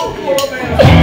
Oh, poor man.